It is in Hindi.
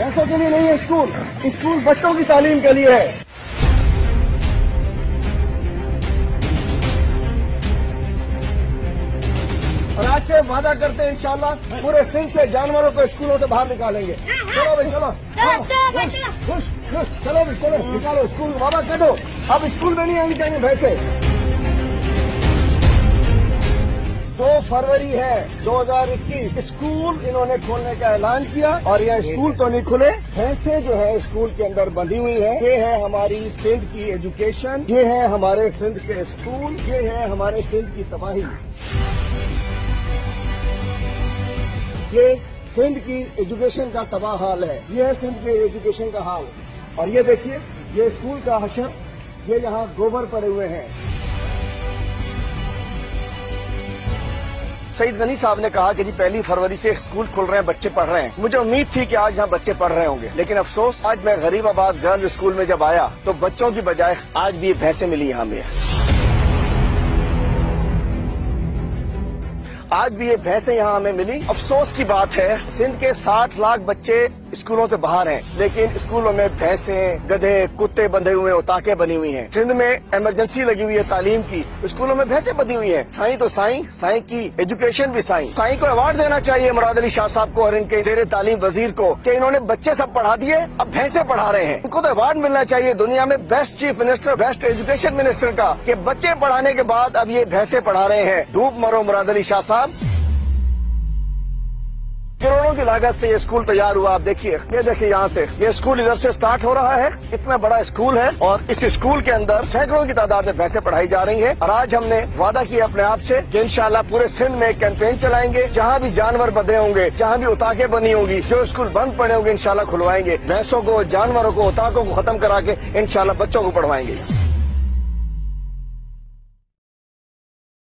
ऐसा के लिए नहीं है स्कूल स्कूल बच्चों की तालीम के लिए है और आज से वादा करते हैं इंशाल्लाह पूरे सिंध से जानवरों को स्कूलों से बाहर निकालेंगे। चलो भाई चलो। चलो, चलो, चलो। खुश खुश। चलो भाई चलो निकालो स्कूल वादा कर दो। अब स्कूल में नहीं आनी चाहिए भैंसे। दो फरवरी है 2021 स्कूल इन्होंने खोलने का ऐलान किया और यह स्कूल तो नहीं खुले। भैंसे जो है स्कूल के अंदर बंधी हुई है। ये है हमारी सिंध की एजुकेशन, ये है हमारे सिंध के स्कूल, ये है हमारे सिंध की तबाही। ये सिंध की एजुकेशन का तबाह हाल है। ये है सिंध के एजुकेशन का हाल। और ये देखिए, ये स्कूल का हशर, ये यहाँ गोबर पड़े हुए हैं। सईद गनी साहब ने कहा कि जी, पहली फरवरी से स्कूल खुल रहे हैं, बच्चे पढ़ रहे हैं। मुझे उम्मीद थी कि आज यहाँ बच्चे पढ़ रहे होंगे। लेकिन अफसोस, आज मैं गरीबाबाद गर्ल्स स्कूल में जब आया तो बच्चों की बजाय आज भी भैंसे मिली यहाँ में आज भी ये भैंसे यहाँ हमें मिली। अफसोस की बात है, सिंध के 60 लाख बच्चे स्कूलों से बाहर हैं, लेकिन स्कूलों में भैंसे, गधे, कुत्ते बंधे हुए उताके बनी हुई हैं। सिंध में इमरजेंसी लगी हुई है तालीम की, स्कूलों में भैंसे बंधी हुई हैं। साई तो साई साई की एजुकेशन भी साई। साई को अवार्ड देना चाहिए, मुराद अली शाह साहब को और इनके जेर तालीम वज़ीर को, कि इन्होंने बच्चे सब पढ़ा दिए, अब भैंसे पढ़ा रहे हैं। इनको तो अवार्ड मिलना चाहिए दुनिया में best chief minister best education minister का, कि बच्चे पढ़ाने के बाद अब ये भैंसे पढ़ा रहे हैं। धूप मरो मुराद अली शाह साहब। करोड़ों की लागत से ये स्कूल तैयार हुआ, आप देखिए। ये देखिए यहाँ से। ये स्कूल इधर से स्टार्ट हो रहा है। इतना बड़ा स्कूल है और इस स्कूल के अंदर सैकड़ों की तादाद में भैंसे पढ़ाई जा रही है और आज हमने वादा किया अपने आप से कि इंशाल्लाह पूरे सिंध में कैंपेन चलाएँगे, जहाँ भी जानवर बंधे होंगे, जहाँ भी उताके बनी होंगी, जो स्कूल बंद पड़े होंगे, इंशाल्लाह खुलवाएँगे। भैंसों को, जानवरों को, उताकों को खत्म करा के इंशाल्लाह बच्चों को पढ़वाएँगे।